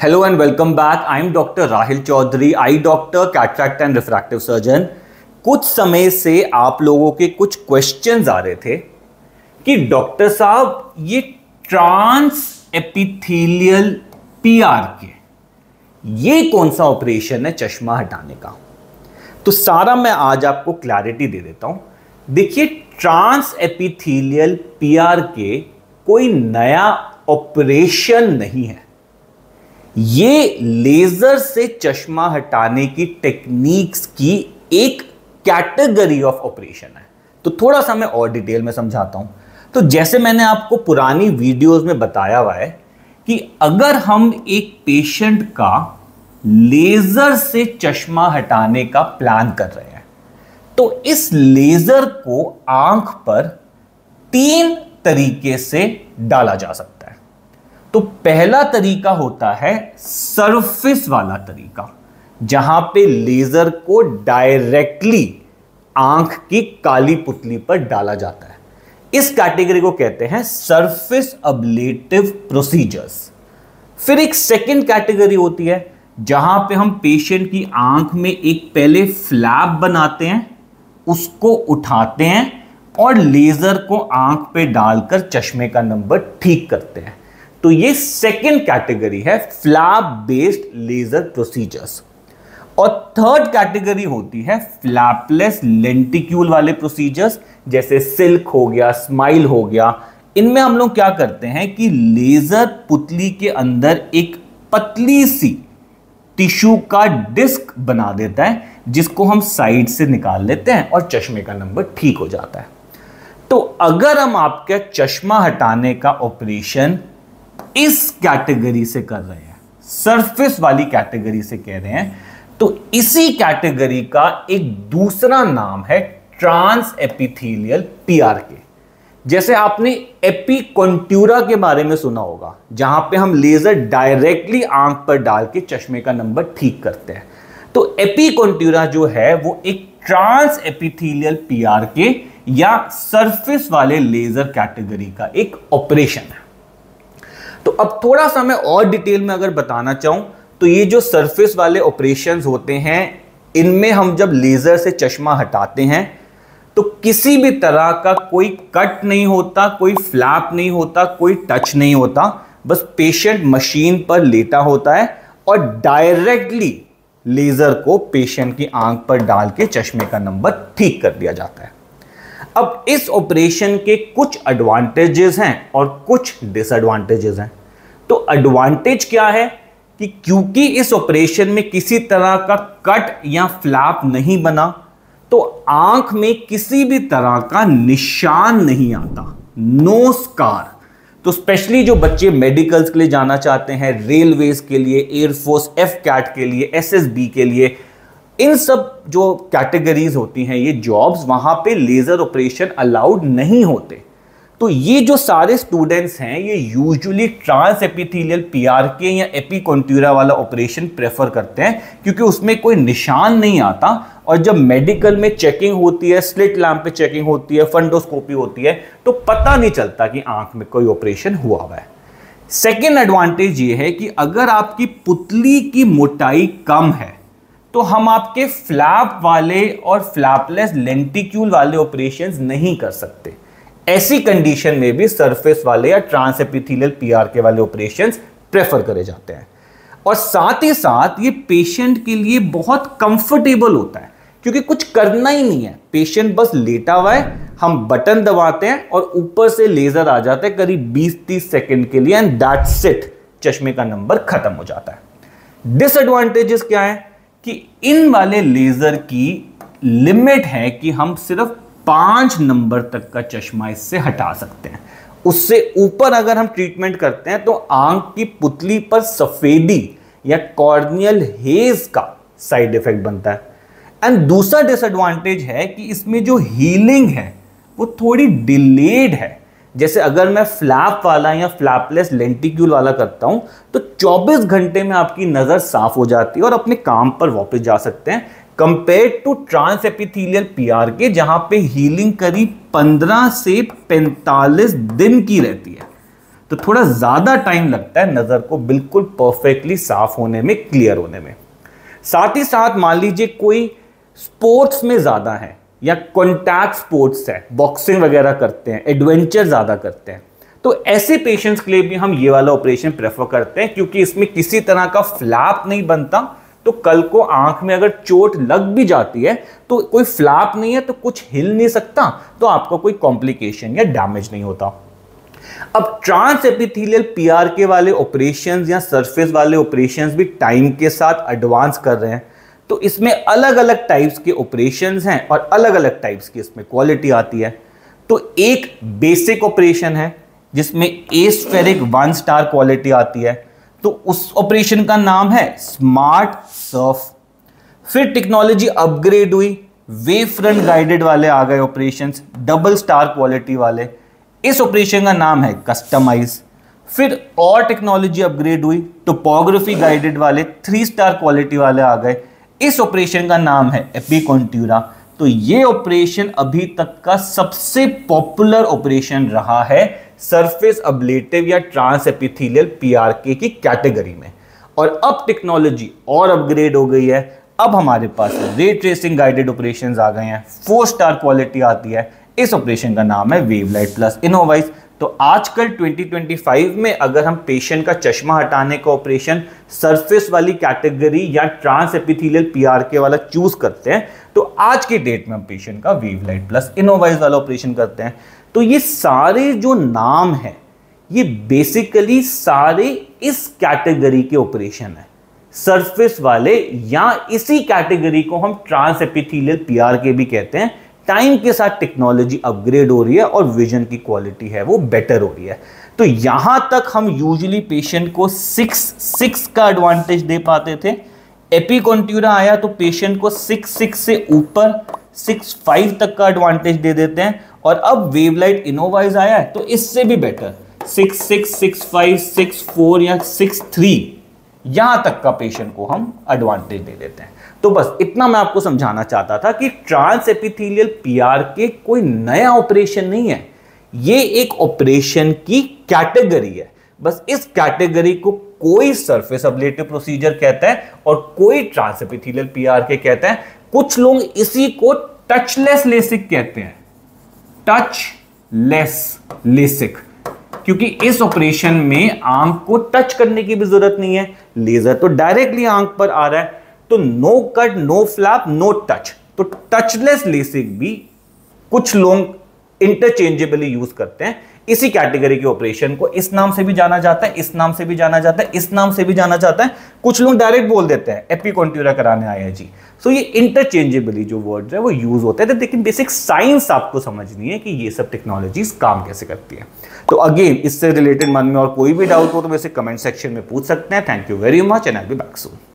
Hello and welcome back. I am Dr. Rahil Chaudhary, eye doctor, cataract and refractive surgeon. कुछ समय से आप लोगों के कुछ क्वेश्चंस आ रहे थे कि डॉक्टर साहब ये ट्रांस एपिथेलियल पीआर के ये कौन सा ऑपरेशन है चश्मा हटाने का तो सारा मैं आज आपको क्लैरिटी दे देता हूँ देखिए ट्रांस एपिथेलियल पीआर के कोई नया ऑपरेशन नहीं है ये लेजर से चश्मा हटाने की टेक्निक्स की एक कैटेगरी ऑफ़ ऑपरेशन है। तो थोड़ा सा मैं और डिटेल में समझाता हूँ। तो जैसे मैंने आपको पुरानी वीडियोस में बताया हुआ है कि अगर हम एक पेशेंट का लेजर से चश्मा हटाने का प्लान कर रहे हैं तो इस लेजर को आँख पर तीन तरीके से डाला जा सकता है। तो पहला तरीका होता है सरफेस वाला तरीका, जहाँ पे लेजर को डायरेक्टली आँख की काली पुतली पर डाला जाता है। इस कैटेगरी को कहते हैं सरफेस अबलेटिव प्रोसीजर्स फिर एक सेकेंड कैटेगरी होती है, जहाँ पे हम पेशेंट की आँख में एक पहले फ्लैप बनाते हैं, उसको उठाते हैं और लेजर को आँख पे डालकर चश्मे का नंबर ठीक करते हैं। तो ये सेकेंड कैटेगरी है फ्लैप बेस्ड लेजर प्रोसीजर्स और थर्ड कैटेगरी होती है फ्लैपलेस लेंटिक्यूल वाले प्रोसीजर्स जैसे सिल्क हो गया स्माइल हो गया। इनमें हम लोग क्या करते हैं कि लेजर पुतली के अंदर एक पतली सी टिश्यू का डिस्क बना देता है, जिसको हम साइड से निकाल लेते हैं और चश्मे का नंबर ठीक हो जाता है। तो अगर हम आपके चश्मा हटाने का ऑपरेशन इस कैटेगरी से कर रहे हैं, सरफेस वाली कैटेगरी से कह रहे हैं तो इसी कैटेगरी का एक दूसरा नाम है ट्रांस एपिथेलियल पीआरके। जैसे आपने एपिकोन्ट्यूरा के बारे में सुना होगा, जहाँ पे हम लेजर डायरेक्टली आँख पर डाल के चश्मे का नंबर ठीक करते हैं। तो एपिकोन्ट्यूरा जो है, वो एक ट्रांस एपिथेलियल पीआरके या सरफेस वाले लेजर कैटेगरी का एक ऑपरेशन है। तो अब थोड़ा सा मैं और डिटेल में अगर बताना चाहूँ तो ये जो सरफेस वाले ऑपरेशंस होते हैं, इनमें हम जब लेजर से चश्मा हटाते हैं तो किसी भी तरह का कोई कट नहीं होता, कोई फ्लैप नहीं होता, कोई टच नहीं होता, बस पेशेंट मशीन पर लेटा होता है और डायरेक्टली लेजर को पेशेंट की आँख पर डाल के चश्मे का नंबर ठीक कर दिया जाता है। अब इस ऑपरेशन के कुछ एडवांटेजेस हैं और कुछ डिसएडवांटेजेस हैं। तो एडवांटेज क्या है कि क्योंकि इस ऑपरेशन में किसी तरह का कट या फ्लैप नहीं बना तो आँख में किसी भी तरह का निशान नहीं आता नो स्कार तो स्पेशली जो बच्चे मेडिकल्स के लिए जाना चाहते हैं रेलवेज के लिए एयरफोर्स एफ़ कैट के लिए एसएसबी के लिए इन सब जो कैटेगरीज होती हैं, ये जॉब्स वहाँ पे लेजर ऑपरेशन अलाउड नहीं होते। तो ये जो सारे स्टूडेंट्स हैं, ये यूजुअली ट्रांस एपिथेलियल पीआरके या एपिकोन्ट्यूरा वाला ऑपरेशन प्रेफर करते हैं, क्योंकि उसमें कोई निशान नहीं आता। और जब मेडिकल में चेकिंग होती है स्लिट लैम्प पे चेकिंग होती है फंडोस्कोपी होती है तो पता नहीं चलता कि आँख में कोई ऑपरेशन हुआ हुआ है। सेकेंड एडवांटेज ये है कि अगर आपकी पुतली की मोटाई कम है तो हम आपके फ्लैप वाले और फ्लैपलेस लेंटिक्यूल वाले ऑपरेशंस नहीं कर सकते। ऐसी कंडीशन में भी सरफेस वाले या ट्रांसएपिथेलियल पीआर के वाले ऑपरेशंस प्रेफर करे जाते हैं। और साथ ही साथ ये पेशेंट के लिए बहुत कंफर्टेबल होता है, क्योंकि कुछ करना ही नहीं है। पेशेंट बस लेटा हुआ है, हम बटन दबाते हैं और ऊपर से लेजर आ जाता है करीब 20-30 सेकंड के लिए एंड दैट्स इट चश्मे का नंबर खत्म हो जाता है। डिसएडवांटेजेस क्या है? कि इन वाले लेजर की लिमिट है कि हम सिर्फ़ पाँच नंबर तक का चश्मा इससे हटा सकते हैं। उससे ऊपर अगर हम ट्रीटमेंट करते हैं तो आँख की पुतली पर सफेदी या कॉर्नियल हेज का साइड इफ़ेक्ट बनता है। एंड दूसरा डिसएडवांटेज है कि इसमें जो हीलिंग है, वो थोड़ी डिलेड है। जैसे अगर मैं फ्लैप वाला या फ्लैपलेस लेंटिक्यूल वाला करता हूँ तो 24 घंटे में आपकी नज़र साफ़ हो जाती है और अपने काम पर वापस जा सकते हैं। Compare to trans epithelial PR K, जहाँ पे हीलिंग करीब 15 से 45 दिन की रहती है तो थोड़ा ज़्यादा टाइम लगता है नज़र को बिल्कुल परफेक्टली साफ़ होने में क्लियर होने में। साथ ही साथ मान लीजिए कोई स्पोर्ट्स में ज़्यादा है या कॉन्टैक्ट स्पोर्ट्स है बॉक्सिंग वगैरह करते हैं एडवेंचर ज़्यादा करते हैं। तो ऐसे पेशेंट्स के लिए भी हम ये वाला ऑपरेशन प्रेफर करते हैं, क्योंकि इसमें किसी तरह का फ्लैप नहीं बनता। तो कल को आँख में अगर चोट लग भी जाती है तो कोई फ्लैप नहीं है तो कुछ हिल नहीं सकता तो आपको कोई कॉम्प्लिकेशन या डैमेज नहीं होता। अब ट्रांस एपिथेलियल पीआरके वाले ऑपरेशंस या सरफेस वाले ऑपरेशंस भी टाइम के साथ एडवांस कर रहे हैं। तो इसमें अलग अलग टाइप्स के ऑपरेशंस हैं और अलग अलग टाइप्स की इसमें क्वालिटी आती है। तो एक बेसिक ऑपरेशन है, जिसमें एस्फेरिक वन स्टार क्वालिटी आती है। तो उस ऑपरेशन का नाम है स्मार्ट सर्फ फिर टेक्नोलॉजी अपग्रेड हुई वे फ्रंट गाइडेड वाले आ गए ऑपरेशन डबल स्टार क्वालिटी वाले। इस ऑपरेशन का नाम है कस्टमाइज फिर और टेक्नोलॉजी अपग्रेड हुई टोपोग्राफी गाइडेड वाले थ्री स्टार क्वालिटी वाले आ गए। इस ऑपरेशन का नाम है एपिकॉन्ट्यूरा तो ये ऑपरेशन अभी तक का सबसे पॉपुलर ऑपरेशन रहा है सरफेस अब्लेटिव या ट्रांस एपिथेलियल पीआरके की कैटेगरी में। और अब टेक्नोलॉजी और अपग्रेड हो गई है। अब हमारे पास रे ट्रेसिंग गाइडेड ऑपरेशंस आ गए हैं। फोर स्टार क्वालिटी आती है। इस ऑपरेशन का नाम है वेवलाइट प्लस इनोवाइस तो आजकल 2025 में अगर हम पेशेंट का चश्मा हटाने का ऑपरेशन सरफेस वाली कैटेगरी या ट्रांस एपिथेलियल पीआरके वाला चूज़ करते हैं तो आज के डेट में हम पेशेंट का वीवलाइट प्लस इनोवाइज वाला ऑपरेशन करते हैं। तो ये सारे जो नाम है, ये बेसिकली सारे इस कैटेगरी के ऑपरेशन है। सरफेस वाले या इसी कैटेगरी को हम ट्रांस एपिथेलियल पीआरके भी कहते हैं। टाइम के साथ टेक्नोलॉजी अपग्रेड हो रही है और विजन की क्वालिटी है, वो बेटर हो रही है। तो यहाँ तक हम यूजुअली पेशेंट को सिक्स सिक्स का एडवांटेज दे पाते थे। एपिकॉन्ट्यूरा आया तो पेशेंट को सिक्स सिक्स से ऊपर सिक्स फाइव तक का एडवांटेज दे देते हैं। और अब वेवलाइट इनोवाइज आया है तो इससे भी better six six six five six four या सिक्स थ्री यहाँ तक का पेशेंट को हम एडवांटेज दे देते हैं। तो बस, इतना मैं आपको समझाना चाहता था कि ट्रांस एपिथेलियल पीआर के कोई नया ऑपरेशन नहीं है। ये एक ऑपरेशन की कैटेगरी है। बस, इस कैटेगरी को कोई सरफेस अबलेटिव प्रोसीजर कहता है और कोई ट्रांस एपिथेलियल पीआर के कहते हैं। कुछ लोग इसी को टचलेस लेसिक कहते हैं। टच लेस लेसिक क्योंकि इस ऑपरेशन में आँख को टच करने की भी ज़रूरत नहीं है। लेजर तो डायरेक्टली आँख पर आ रहा है। तो no cut, no flap, no touch. तो टचलेस लेसिक भी कुछ लोग इंटरचेंजेबली यूज़ करते हैं। इसी कैटेगरी के ऑपरेशन को इस नाम से भी जाना जाता है इस नाम से भी जाना जाता है इस नाम से भी जाना जाता है। कुछ लोग डायरेक्ट बोल देते हैं एपिकॉन्ट्यूरा कराने आया जी। सो so, ये इंटरचेंजेबली जो वर्ड्स है वो यूज़ होते हैं। लेकिन बेसिक साइंस आपको समझनी है कि ये सब टेक्नोलॉजीज़ काम कैसे करती है। तो अगेन इससे रिलेटेड मन में और कोई भी डाउट हो तो वैसे कमेंट सेक्शन में पूछ सकते हैं। Thank you very much and I be back soon